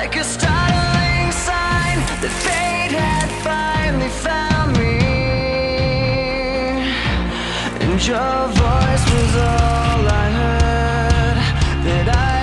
like a startling sign that fate had finally found me. And your voice was all I heard that I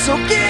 so give